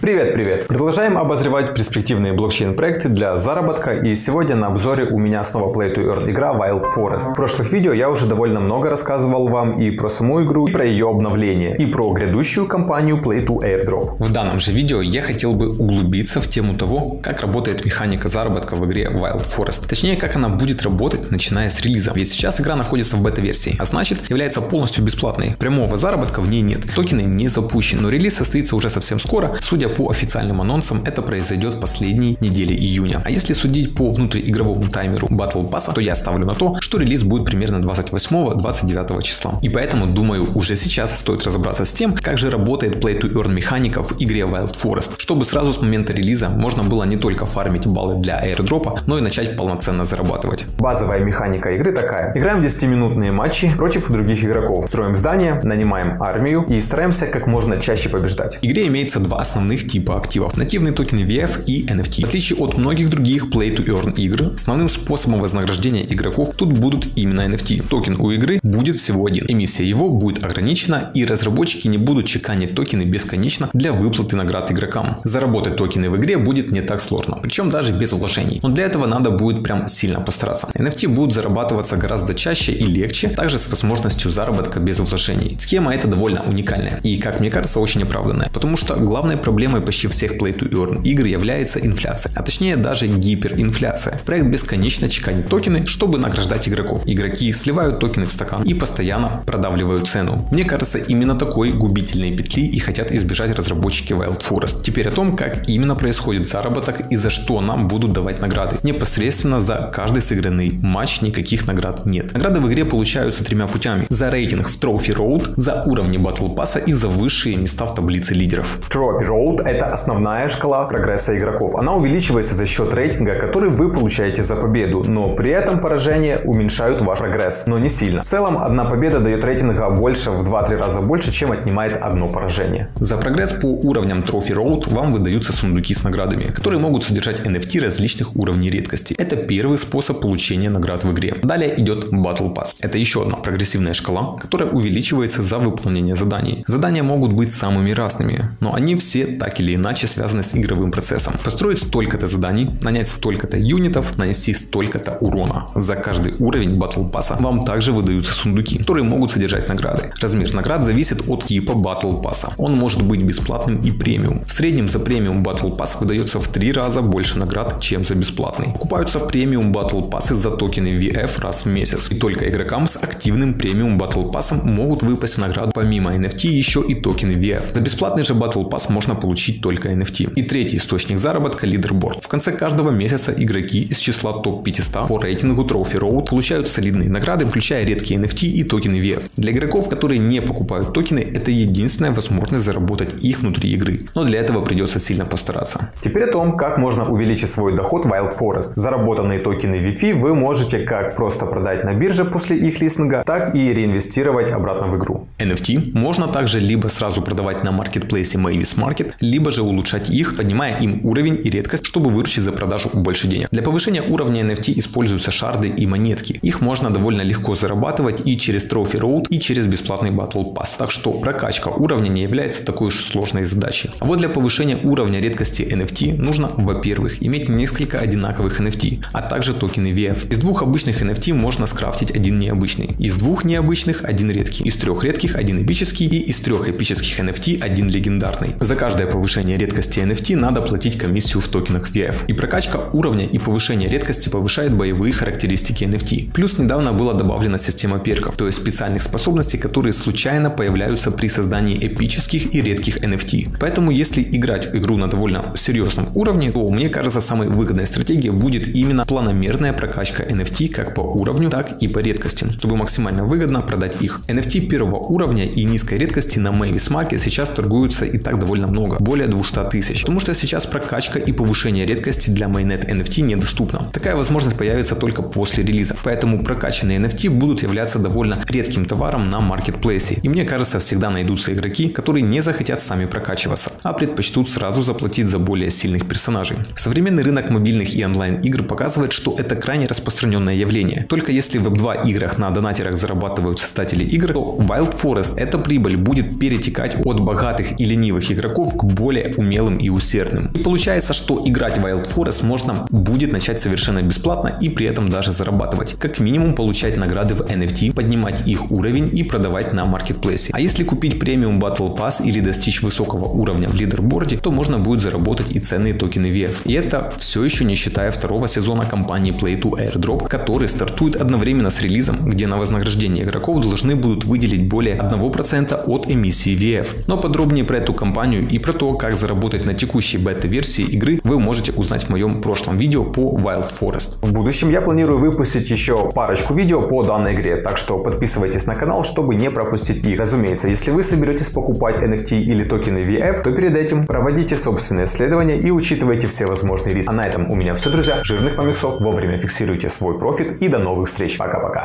Привет-привет! Продолжаем обозревать перспективные блокчейн-проекты для заработка и сегодня на обзоре у меня снова Play to Earn игра Wild Forest. В прошлых видео я уже довольно много рассказывал вам и про саму игру, и про ее обновление, и про грядущую кампанию Play to Airdrop. В данном же видео я хотел бы углубиться в тему того, как работает механика заработка в игре Wild Forest. Точнее, как она будет работать, начиная с релиза. Ведь сейчас игра находится в бета-версии, а значит является полностью бесплатной. Прямого заработка в ней нет. Токены не запущены, но релиз состоится уже совсем скоро. Судя по официальным анонсам, это произойдет в последней неделе июня. А если судить по внутриигровому таймеру Battle Pass, то я ставлю на то, что релиз будет примерно 28-29 числа. И поэтому, думаю, уже сейчас стоит разобраться с тем, как же работает Play to Earn механика в игре Wild Forest, чтобы сразу с момента релиза можно было не только фармить баллы для airdrop а, но и начать полноценно зарабатывать. Базовая механика игры такая. Играем в 10-минутные матчи против других игроков. Строим здания, нанимаем армию и стараемся как можно чаще побеждать. В игре имеется два основных типа активов. Нативные токены WF и NFT. В отличие от многих других Play to Earn игр, основным способом вознаграждения игроков тут будут именно NFT. Токен у игры будет всего один. Эмиссия его будет ограничена и разработчики не будут чеканить токены бесконечно для выплаты наград игрокам. Заработать токены в игре будет не так сложно, причем даже без вложений. Но для этого надо будет прям сильно постараться. NFT будут зарабатываться гораздо чаще и легче, также с возможностью заработка без вложений. Схема эта довольно уникальная и, как мне кажется, очень оправданная, потому что главной проблемой почти всех Play to Earn игр является инфляция, а точнее даже гиперинфляция. Проект бесконечно чеканит токены, чтобы награждать игроков. Игроки сливают токены в стакан и постоянно продавливают цену. Мне кажется, именно такой губительной петли и хотят избежать разработчики Wild Forest. Теперь о том, как именно происходит заработок и за что нам будут давать награды. Непосредственно за каждый сыгранный матч никаких наград нет. Награды в игре получаются тремя путями. За рейтинг в Trophy Road, за уровни Battle Pass и за высшие места в таблице лидеров. Trophy Road – это основная шкала прогресса игроков. Она увеличивается за счет рейтинга, который вы получаете за победу, но при этом поражения уменьшают ваш прогресс, но не сильно. В целом, одна победа дает рейтинга больше в 2-3 раза больше, чем отнимает одно поражение. За прогресс по уровням Trophy Road вам выдаются сундуки с наградами, которые могут содержать NFT различных уровней редкости. Это первый способ получения наград в игре. Далее идет Battle Pass. Это еще одна прогрессивная шкала, которая увеличивается за выполнение заданий. Задания могут быть самыми разными, но они все так или иначе связаны с игровым процессом. Построить столько-то заданий, нанять столько-то юнитов, нанести столько-то урона. За каждый уровень Battle Pass вам также выдаются сундуки, которые могут содержать награды. Размер наград зависит от типа Battle Pass. Он может быть бесплатным и премиум. В среднем за премиум Battle Pass выдается в три раза больше наград, чем за бесплатный. Покупаются премиум Battle Pass за токены VF раз в месяц. И только игрокам с активным премиум Battle Pass могут выпасть награды помимо NFT еще и токены VF. За бесплатный же Battle Pass можно получить только NFT. И третий источник заработка – лидерборд. В конце каждого месяца игроки из числа топ-500 по рейтингу Trophy Road получают солидные награды, включая редкие NFT и токены VF. Для игроков, которые не покупают токены, это единственная возможность заработать их внутри игры. Но для этого придется сильно постараться. Теперь о том, как можно увеличить свой доход в Wild Forest. Заработанные токены Wi-Fi вы можете как просто продать на бирже после их листинга, так и реинвестировать обратно в игру. NFT можно также либо сразу продавать на маркетплейсе Mavis Market, либо же улучшать их, поднимая им уровень и редкость, чтобы выручить за продажу больше денег. Для повышения уровня NFT используются шарды и монетки. Их можно довольно легко зарабатывать и через Trophy Road, и через бесплатный Battle Pass. Так что прокачка уровня не является такой уж сложной задачей. А вот для повышения уровня редкости NFT нужно, во-первых, иметь несколько одинаковых NFT, а также токены VF. Из двух обычных NFT можно скрафтить один необычный. Из двух необычных один редкий. Из трех редких один эпический и из трех эпических NFT один легендарный. За каждое повышение редкости NFT надо платить комиссию в токенах VF. И прокачка уровня и повышение редкости повышает боевые характеристики NFT. Плюс недавно была добавлена система перков, то есть специальных способностей, которые случайно появляются при создании эпических и редких NFT. Поэтому если играть в игру на довольно серьезном уровне, то мне кажется самой выгодной стратегией будет именно планомерная прокачка NFT как по уровню, так и по редкости, чтобы максимально выгодно продать их. NFT первого уровня и низкой редкости на Mavis Market сейчас торгуются и так довольно много, более 200 тысяч, потому что сейчас прокачка и повышение редкости для Mainnet NFT недоступна. Такая возможность появится только после релиза, поэтому прокачанные NFT будут являться довольно редким товаром на маркетплейсе. И мне кажется, всегда найдутся игроки, которые не захотят сами прокачиваться, а предпочтут сразу заплатить за более сильных персонажей. Современный рынок мобильных и онлайн игр показывает, что это крайне распространенное явление. Только если в Web2 играх на донатерах зарабатывают создатели игр, то Wild Forest эта прибыль будет перетекать от богатых и ленивых игроков к более умелым и усердным. И получается, что играть в Wild Forest можно будет начать совершенно бесплатно и при этом даже зарабатывать. Как минимум получать награды в NFT, поднимать их уровень и продавать на маркетплейсе. А если купить премиум Battle Pass или достичь высокого уровня в лидерборде, то можно будет заработать и ценные токены VF. И это все еще не считая второго сезона компании Play to Airdrop, который стартует одновременно с релизом, где на вознаграждение игроков должны будут выделить более 1% от эмиссии VF. Но подробнее про эту компанию и про то, как заработать на текущей бета-версии игры, вы можете узнать в моем прошлом видео по Wild Forest. В будущем я планирую выпустить еще парочку видео по данной игре, так что подписывайтесь на канал, чтобы не пропустить их. Разумеется, если вы соберетесь покупать NFT или токены VF, то перед этим проводите собственные исследования и учитывайте все возможные риски. А на этом у меня все, друзья. Жирных вам вовремя фиксируйте свой профит и до новых встреч. Пока-пока.